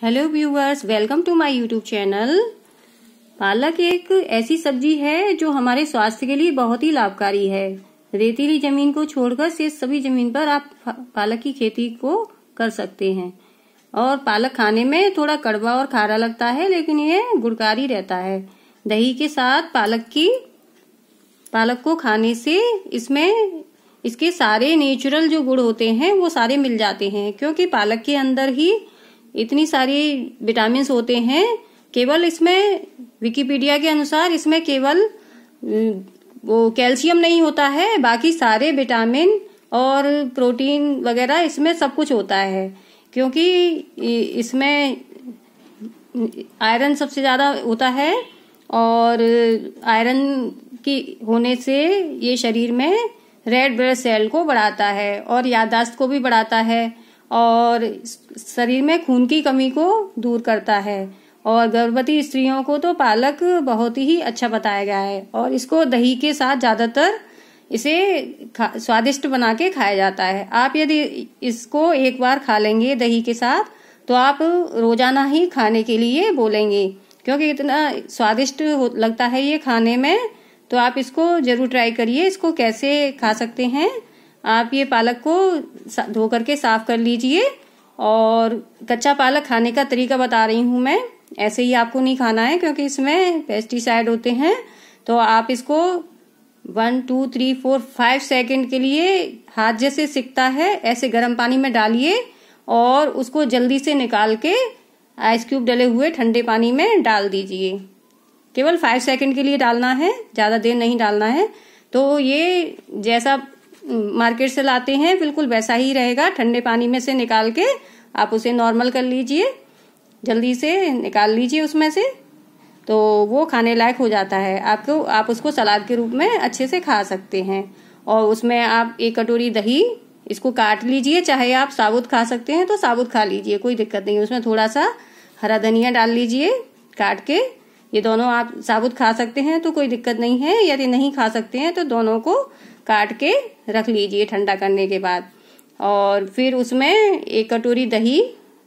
Hello viewers welcome to my YouTube channel पालक एक ऐसी सब्ज़ी है जो हमारे स्वास्थ्य के लिए बहुत ही लाभकारी है। रेतीली ज़मीन को छोड़कर शेष सभी ज़मीन पर आप पालक की खेती को कर सकते हैं। और पालक खाने में थोड़ा कड़वा और खारा लगता है, लेकिन ये गुणकारी रहता है। दही के साथ पालक की, पालक को खाने से इसमें, इसके सारे नेचुरल जो गुण होते हैं, वो सारे मिल जाते हैं, क्योंकि पालक के अंदर ही इतनी सारी विटामिन होते हैं, केवल इसमें, विकिपीडिया के अनुसार इसमें केवल वो कैल्शियम नहीं होता है, बाकी सारे विटामिन और प्रोटीन वगैरह इसमें सब कुछ होता है। क्योंकि इसमें आयरन सबसे ज़्यादा होता है और आयरन की होने से ये शरीर में रेड ब्लड सेल को बढ़ाता है और याददाश्त को भी बढ़ाता है। और शरीर में खून की कमी को दूर करता है। और गर्भवती स्त्रियों को तो पालक बहुत ही अच्छा बताया गया है और इसको दही के साथ ज़्यादातर इसे स्वादिष्ट बना के खाया जाता है। आप यदि इसको एक बार खा लेंगे दही के साथ तो आप रोज़ाना ही खाने के लिए बोलेंगे, क्योंकि इतना स्वादिष्ट लगता है ये खाने में। तो आप इसको ज़रूर ट्राई करिए, इसको कैसे खा सकते हैं आप ये पालक को धो करके साफ़ कर लीजिए। और कच्चा पालक खाने का तरीका बता रही हूँ मैं। ऐसे ही आपको नहीं खाना है, क्योंकि इसमें पेस्टिसाइड होते हैं। तो आप इसको one two three four five second के लिए हाथ जैसे सिकता है, ऐसे गर्म पानी में डालिए और उसको जल्दी से निकाल के आइस क्यूब डले हुए ठंडे पानी में डाल दीजिए। केवल फाइव सेकेंड के लिए डालना है, ज़्यादा देर नहीं डालना है। तो ये जैसा मार्केट से लाते हैं, बिल्कुल वैसा ही रहेगा। ठंडे पानी में से निकाल के आप उसे नॉर्मल कर लीजिए। जल्दी से निकाल लीजिए उसमें से। तो वो खाने लायक हो जाता है। आपको, आप उसको सलाद के रूप में अच्छे से खा सकते हैं। और उसमें आप एक कटोरी दही, इसको काट लीजिए। चाहे आप साबुत खा सकते हैं तो साबुत खा लीजिए, कोई दिक्कत नहीं। उसमें थोड़ा सा हरा धनिया डाल लीजिए काट के। ये दोनों आप साबुत खा सकते हैं तो कोई दिक्कत नहीं है। यदि नहीं खा सकते हैं तो दोनों को काट के रख लीजिए ठंडा करने के बाद। और फिर उसमें एक कटोरी दही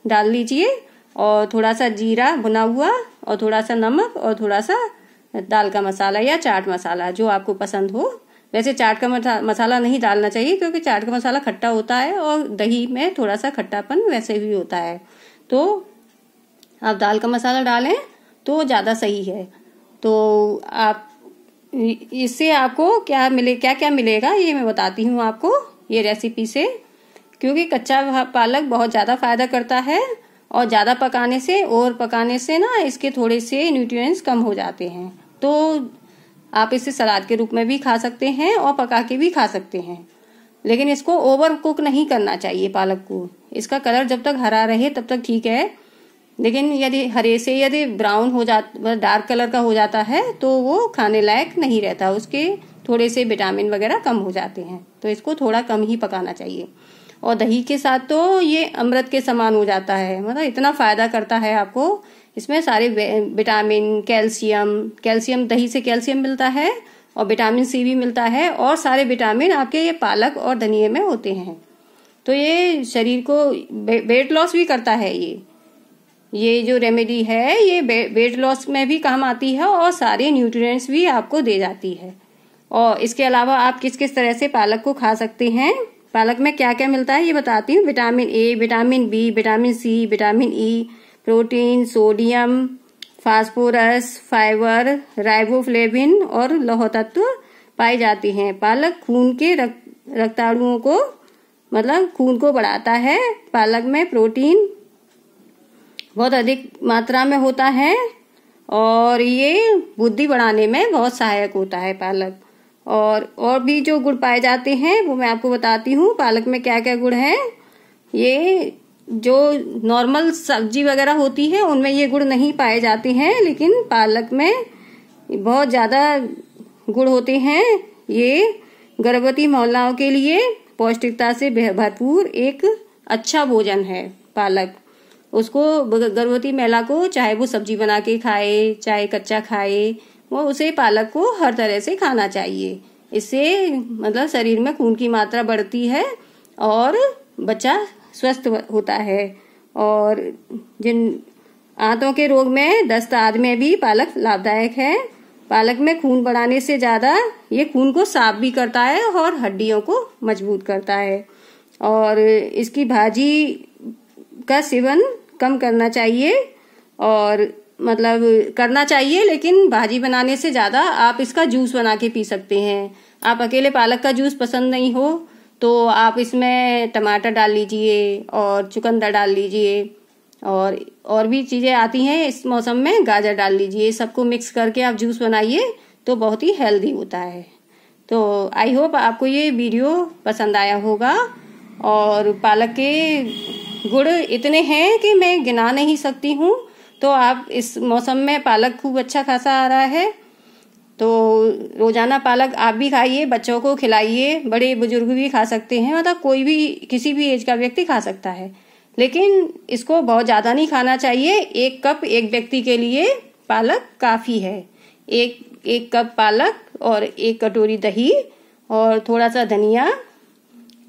डाल लीजिए और थोड़ा सा जीरा भुना हुआ और थोड़ा सा नमक और थोड़ा सा दाल का मसाला या चाट मसाला, जो आपको पसंद हो। वैसे चाट का मसाला नहीं डालना चाहिए क्योंकि चाट का मसाला खट्टा होता है और दही में थोड़ा सा खट्टापन वैसे भी होता है। तो आप दाल का मसाला डालें तो ज़्यादा सही है। तो आप इससे आपको क्या मिले क्या क्या मिलेगा, ये मैं बताती हूँ आपको, ये रेसिपी से। क्योंकि कच्चा पालक बहुत ज़्यादा फ़ायदा करता है और ज़्यादा पकाने से, और पकाने से ना इसके थोड़े से न्यूट्रिएंट्स कम हो जाते हैं। तो आप इसे सलाद के रूप में भी खा सकते हैं और पका के भी खा सकते हैं। लेकिन इसको ओवर कुक नहीं करना चाहिए पालक को। इसका कलर जब तक हरा रहे तब तक ठीक है। लेकिन यदि हरे से यदि ब्राउन हो जाता डार्क कलर का हो जाता है तो वो खाने लायक नहीं रहता। उसके थोड़े से विटामिन वगैरह कम हो जाते हैं। तो इसको थोड़ा कम ही पकाना चाहिए। और दही के साथ तो ये अमृत के समान हो जाता है। मतलब इतना फ़ायदा करता है आपको। इसमें सारे विटामिन कैल्शियम कैल्शियम दही से कैल्शियम मिलता है और विटामिन सी भी मिलता है और सारे विटामिन आपके ये पालक और धनिए में होते हैं। तो ये शरीर को वेट लॉस भी करता है ये। ये जो रेमेडी है, ये वेट लॉस में भी काम आती है और सारे न्यूट्रिएंट्स भी आपको दे जाती है। और इसके अलावा आप किस किस तरह से पालक को खा सकते हैं? पालक में क्या क्या मिलता है, ये बताती हूँ। Vitamin A vitamin B vitamin C vitamin E protein sodium phosphorus fibre riboflavin और लौह तत्व पाई जाती हैं। पालक खून के रक्ताणुओं को मतलब खून को बढ़ाता है। पालक में प्रोटीन बहुत अधिक मात्रा में होता है और ये बुद्धि बढ़ाने में बहुत सहायक होता है पालक। और और भी जो गुड़ पाए जाते हैं, वो मैं आपको बताती हूँ, पालक में क्या क्या गुड़ है। ये जो नॉर्मल सब्ज़ी वगैरह होती है, उनमें ये गुड़ नहीं पाए जाते हैं, लेकिन पालक में बहुत ज़्यादा गुड़ होते हैं। ये गर्भवती महिलाओं के लिए पौष्टिकता से भरपूर एक अच्छा भोजन है, पालक। उसको गर्भवती महिला को चाहे वो सब्ज़ी बना के खाए, चाहे कच्चा खाए, वो उसे पालक को हर तरह से खाना चाहिए। इससे मतलब शरीर में खून की मात्रा बढ़ती है और बच्चा स्वस्थ होता है। और जिन आंतों के रोग में दस्त आदि में भी पालक लाभदायक है। पालक में खून बढ़ाने से ज़्यादा ये खून को साफ़ भी करता है और हड्डियों को मज़बूत करता है। और इसकी भाजी का सेवन कम करना चाहिए और मतलब करना चाहिए, लेकिन भाजी बनाने से ज़्यादा आप इसका जूस बना के पी सकते हैं। आप अकेले पालक का जूस पसंद नहीं हो तो आप इसमें टमाटर डाल लीजिए और चुकंदर डाल लीजिए और और भी चीज़ें आती हैं इस मौसम में, गाजर डाल लीजिए। सबको मिक्स करके आप जूस बनाइए तो बहुत ही हेल्दी होता है। तो आई होप आपको ये वीडियो पसंद आया होगा और पालक के गुड़ इतने हैं कि मैं गिना नहीं सकती हूँ। तो आप इस मौसम में पालक खूब अच्छा खासा आ रहा है। तो रोज़ाना पालक आप भी खाइए, बच्चों को खिलाइए, बड़े बुज़ुर्ग भी खा सकते हैं मतलब कोई भी किसी भी एज का व्यक्ति खा सकता है। लेकिन इसको बहुत ज़्यादा नहीं खाना चाहिए। एक कप एक व्यक्ति के लिए पालक काफ़ी है। एक एक कप पालक और एक कटोरी दही और थोड़ा सा धनिया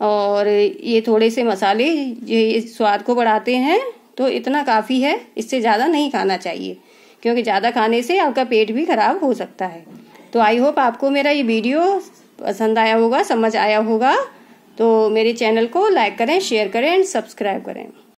और ये थोड़े से मसाले ये स्वाद को बढ़ाते हैं तो इतना काफ़ी है, इससे ज़्यादा नहीं खाना चाहिए, क्योंकि ज़्यादा खाने से आपका पेट भी खराब हो सकता है। तो आई होप आपको मेरा ये वीडियो पसंद आया होगा, समझ आया होगा तो मेरे चैनल को लाइक करें, शेयर करें, एंड सब्सक्राइब करें।